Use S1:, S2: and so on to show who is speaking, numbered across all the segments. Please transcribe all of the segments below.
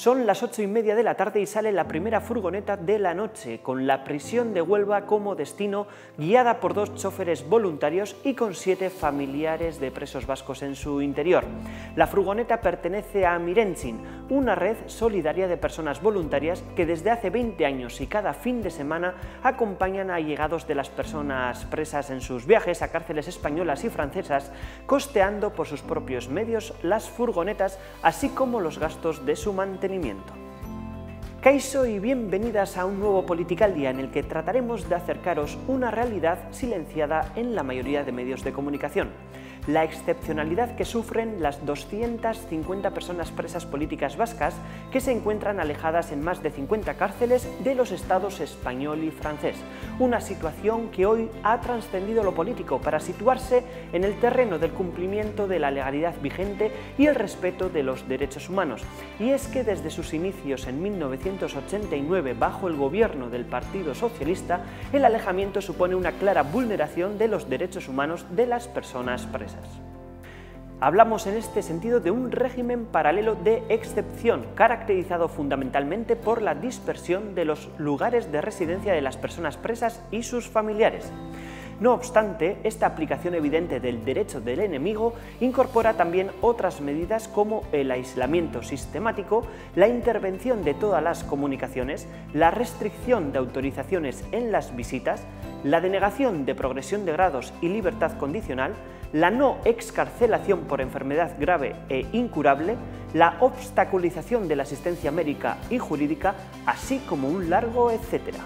S1: Son las ocho y media de la tarde y sale la primera furgoneta de la noche, con la prisión de Huelva como destino, guiada por dos choferes voluntarios y con siete familiares de presos vascos en su interior. La furgoneta pertenece a Mirenchin, una red solidaria de personas voluntarias que desde hace 20 años y cada fin de semana acompañan a llegados de las personas presas en sus viajes a cárceles españolas y francesas, costeando por sus propios medios las furgonetas, así como los gastos de su mantenimiento Caiso y bienvenidas a un nuevo Political Día en el que trataremos de acercaros una realidad silenciada en la mayoría de medios de comunicación la excepcionalidad que sufren las 250 personas presas políticas vascas que se encuentran alejadas en más de 50 cárceles de los estados español y francés. Una situación que hoy ha trascendido lo político para situarse en el terreno del cumplimiento de la legalidad vigente y el respeto de los derechos humanos. Y es que desde sus inicios en 1989 bajo el gobierno del Partido Socialista, el alejamiento supone una clara vulneración de los derechos humanos de las personas presas. Hablamos en este sentido de un régimen paralelo de excepción, caracterizado fundamentalmente por la dispersión de los lugares de residencia de las personas presas y sus familiares. No obstante, esta aplicación evidente del derecho del enemigo incorpora también otras medidas como el aislamiento sistemático, la intervención de todas las comunicaciones, la restricción de autorizaciones en las visitas, la denegación de progresión de grados y libertad condicional, la no excarcelación por enfermedad grave e incurable, la obstaculización de la asistencia médica y jurídica, así como un largo etcétera.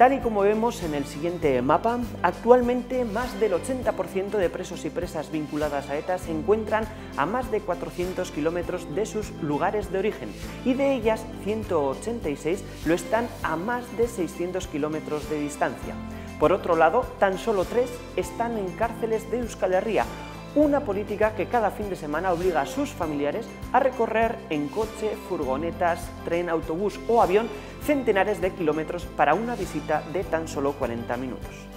S1: Tal y como vemos en el siguiente mapa, actualmente más del 80% de presos y presas vinculadas a ETA se encuentran a más de 400 kilómetros de sus lugares de origen y de ellas 186 lo están a más de 600 kilómetros de distancia. Por otro lado, tan solo tres están en cárceles de Euskal Herria, una política que cada fin de semana obliga a sus familiares a recorrer en coche, furgonetas, tren, autobús o avión centenares de kilómetros para una visita de tan solo 40 minutos.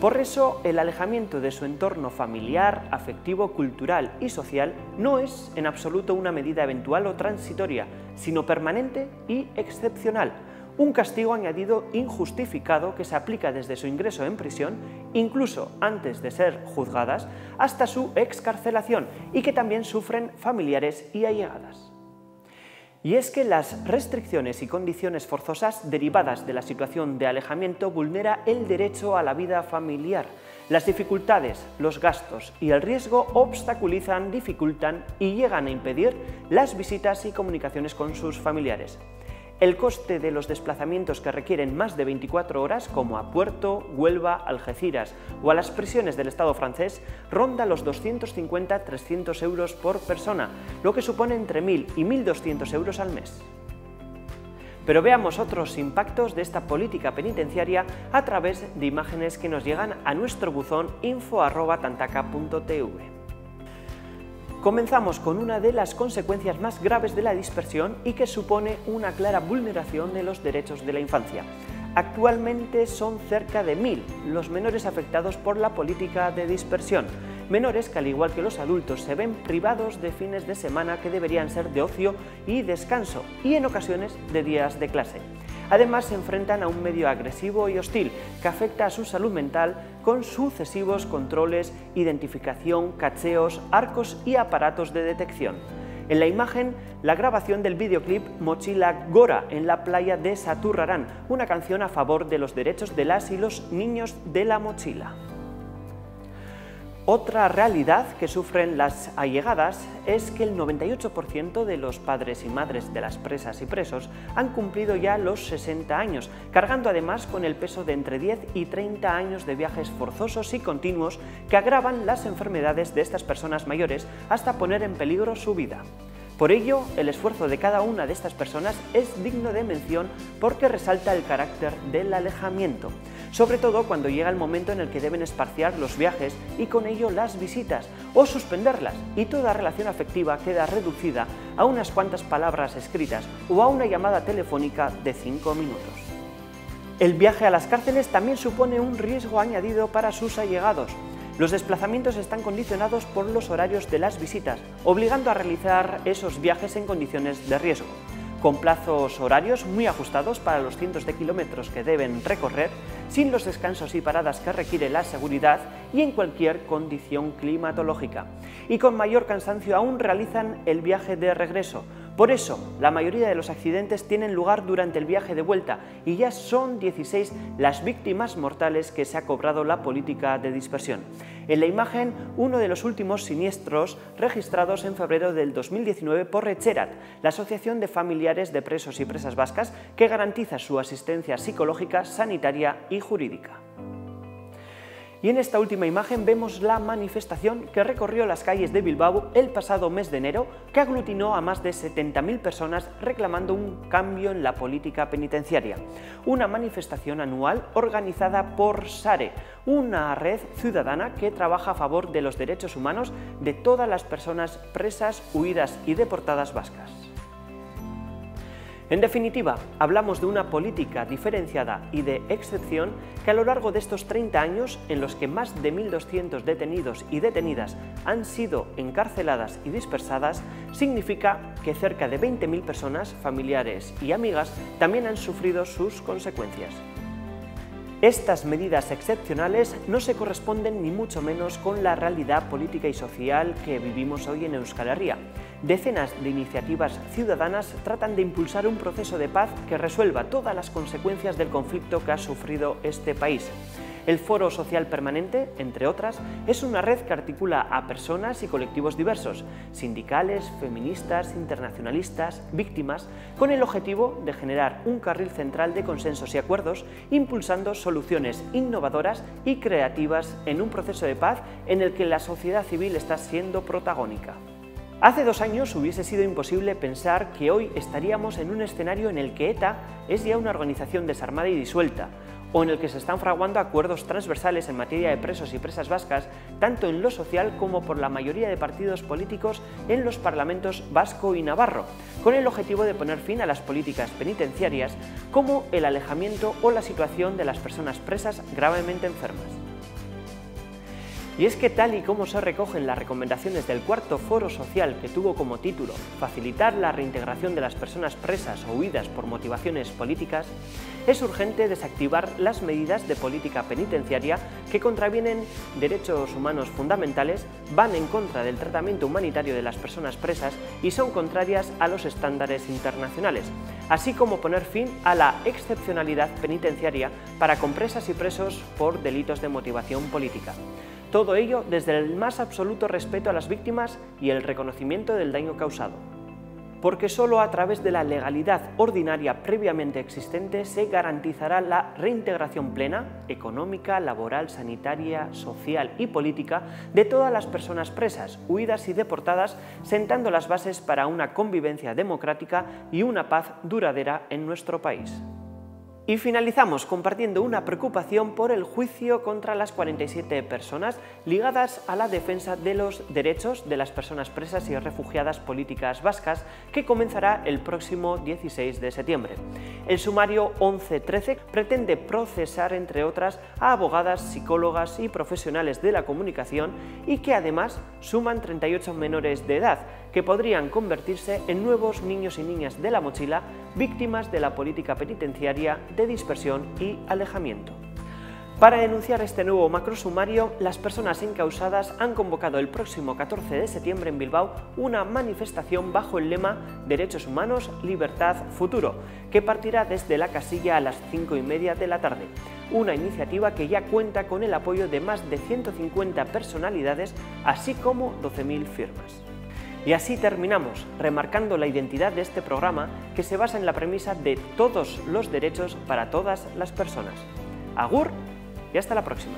S1: Por eso, el alejamiento de su entorno familiar, afectivo, cultural y social no es en absoluto una medida eventual o transitoria, sino permanente y excepcional, un castigo añadido injustificado que se aplica desde su ingreso en prisión, incluso antes de ser juzgadas, hasta su excarcelación y que también sufren familiares y allegadas. Y es que las restricciones y condiciones forzosas derivadas de la situación de alejamiento vulnera el derecho a la vida familiar. Las dificultades, los gastos y el riesgo obstaculizan, dificultan y llegan a impedir las visitas y comunicaciones con sus familiares. El coste de los desplazamientos que requieren más de 24 horas, como a Puerto, Huelva, Algeciras o a las prisiones del Estado francés, ronda los 250-300 euros por persona, lo que supone entre 1.000 y 1.200 euros al mes. Pero veamos otros impactos de esta política penitenciaria a través de imágenes que nos llegan a nuestro buzón info.tantaca.tv. Comenzamos con una de las consecuencias más graves de la dispersión y que supone una clara vulneración de los derechos de la infancia. Actualmente son cerca de mil los menores afectados por la política de dispersión, menores que al igual que los adultos se ven privados de fines de semana que deberían ser de ocio y descanso y en ocasiones de días de clase. Además, se enfrentan a un medio agresivo y hostil que afecta a su salud mental con sucesivos controles, identificación, cacheos, arcos y aparatos de detección. En la imagen, la grabación del videoclip Mochila Gora en la playa de Saturrarán, una canción a favor de los derechos de las y los niños de la mochila. Otra realidad que sufren las allegadas es que el 98% de los padres y madres de las presas y presos han cumplido ya los 60 años, cargando además con el peso de entre 10 y 30 años de viajes forzosos y continuos que agravan las enfermedades de estas personas mayores hasta poner en peligro su vida. Por ello, el esfuerzo de cada una de estas personas es digno de mención porque resalta el carácter del alejamiento, sobre todo cuando llega el momento en el que deben esparciar los viajes y con ello las visitas o suspenderlas y toda relación afectiva queda reducida a unas cuantas palabras escritas o a una llamada telefónica de cinco minutos. El viaje a las cárceles también supone un riesgo añadido para sus allegados, Los desplazamientos están condicionados por los horarios de las visitas, obligando a realizar esos viajes en condiciones de riesgo con plazos horarios muy ajustados para los cientos de kilómetros que deben recorrer, sin los descansos y paradas que requiere la seguridad y en cualquier condición climatológica. Y con mayor cansancio aún realizan el viaje de regreso, por eso, la mayoría de los accidentes tienen lugar durante el viaje de vuelta y ya son 16 las víctimas mortales que se ha cobrado la política de dispersión. En la imagen, uno de los últimos siniestros registrados en febrero del 2019 por Recherat, la Asociación de Familiares de Presos y Presas Vascas, que garantiza su asistencia psicológica, sanitaria y jurídica. Y en esta última imagen vemos la manifestación que recorrió las calles de Bilbao el pasado mes de enero, que aglutinó a más de 70.000 personas reclamando un cambio en la política penitenciaria. Una manifestación anual organizada por SARE, una red ciudadana que trabaja a favor de los derechos humanos de todas las personas presas, huidas y deportadas vascas. En definitiva, hablamos de una política diferenciada y de excepción que a lo largo de estos 30 años, en los que más de 1.200 detenidos y detenidas han sido encarceladas y dispersadas, significa que cerca de 20.000 personas, familiares y amigas también han sufrido sus consecuencias. Estas medidas excepcionales no se corresponden ni mucho menos con la realidad política y social que vivimos hoy en Euskal Herria. Decenas de iniciativas ciudadanas tratan de impulsar un proceso de paz que resuelva todas las consecuencias del conflicto que ha sufrido este país. El Foro Social Permanente, entre otras, es una red que articula a personas y colectivos diversos, sindicales, feministas, internacionalistas, víctimas, con el objetivo de generar un carril central de consensos y acuerdos, impulsando soluciones innovadoras y creativas en un proceso de paz en el que la sociedad civil está siendo protagónica. Hace dos años hubiese sido imposible pensar que hoy estaríamos en un escenario en el que ETA es ya una organización desarmada y disuelta, o en el que se están fraguando acuerdos transversales en materia de presos y presas vascas, tanto en lo social como por la mayoría de partidos políticos en los parlamentos vasco y navarro, con el objetivo de poner fin a las políticas penitenciarias como el alejamiento o la situación de las personas presas gravemente enfermas. Y es que tal y como se recogen las recomendaciones del cuarto foro social que tuvo como título Facilitar la reintegración de las personas presas o huidas por motivaciones políticas, es urgente desactivar las medidas de política penitenciaria que contravienen derechos humanos fundamentales, van en contra del tratamiento humanitario de las personas presas y son contrarias a los estándares internacionales, así como poner fin a la excepcionalidad penitenciaria para compresas y presos por delitos de motivación política. Todo ello desde el más absoluto respeto a las víctimas y el reconocimiento del daño causado. Porque solo a través de la legalidad ordinaria previamente existente se garantizará la reintegración plena, económica, laboral, sanitaria, social y política de todas las personas presas, huidas y deportadas, sentando las bases para una convivencia democrática y una paz duradera en nuestro país. Y finalizamos compartiendo una preocupación por el juicio contra las 47 personas ligadas a la defensa de los derechos de las personas presas y refugiadas políticas vascas que comenzará el próximo 16 de septiembre. El sumario 1113 pretende procesar, entre otras, a abogadas, psicólogas y profesionales de la comunicación y que además suman 38 menores de edad que podrían convertirse en nuevos niños y niñas de la mochila víctimas de la política penitenciaria de dispersión y alejamiento. Para denunciar este nuevo macrosumario, las personas encausadas han convocado el próximo 14 de septiembre en Bilbao una manifestación bajo el lema Derechos Humanos, Libertad, Futuro, que partirá desde la casilla a las 5 y media de la tarde. Una iniciativa que ya cuenta con el apoyo de más de 150 personalidades, así como 12.000 firmas. Y así terminamos, remarcando la identidad de este programa que se basa en la premisa de todos los derechos para todas las personas. Agur y hasta la próxima.